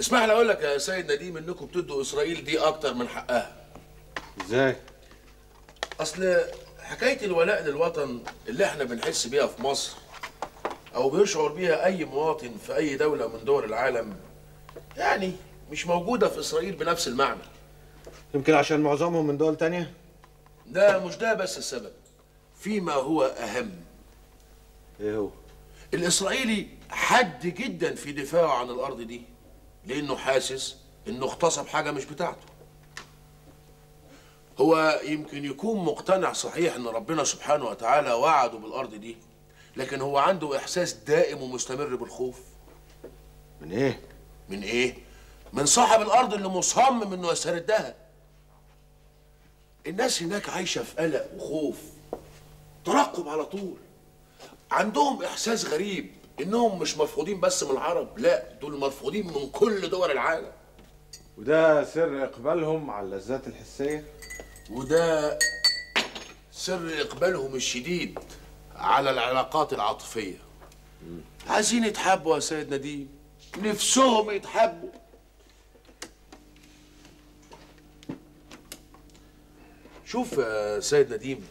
اسمح لي أقول لك يا سيد نديم إنكم بتدوا إسرائيل دي أكتر من حقها. إزاي؟ أصل حكاية الولاء للوطن اللي إحنا بنحس بيها في مصر أو بيشعر بيها أي مواطن في أي دولة من دول العالم يعني مش موجودة في إسرائيل بنفس المعنى. يمكن عشان معظمهم من دول تانية؟ ده مش ده بس السبب فيما هو أهم. إيه هو؟ الإسرائيلي حد جدا في دفاعه عن الأرض دي. لأنه حاسس إنه اغتصب حاجة مش بتاعته. هو يمكن يكون مقتنع صحيح إن ربنا سبحانه وتعالى وعده بالأرض دي لكن هو عنده إحساس دائم ومستمر بالخوف. من إيه؟ من إيه؟ من صاحب الأرض اللي مصمم إنه يستردها. الناس هناك عايشة في قلق وخوف ترقب على طول عندهم إحساس غريب. إنهم مش مرفوضين بس من العرب لا دول مرفوضين من كل دول العالم. وده سر إقبالهم على اللذات الحسية؟ وده سر إقبالهم الشديد على العلاقات العاطفية. عايزين يتحبوا يا سيد نديم. نفسهم يتحبوا شوف يا سيد نديم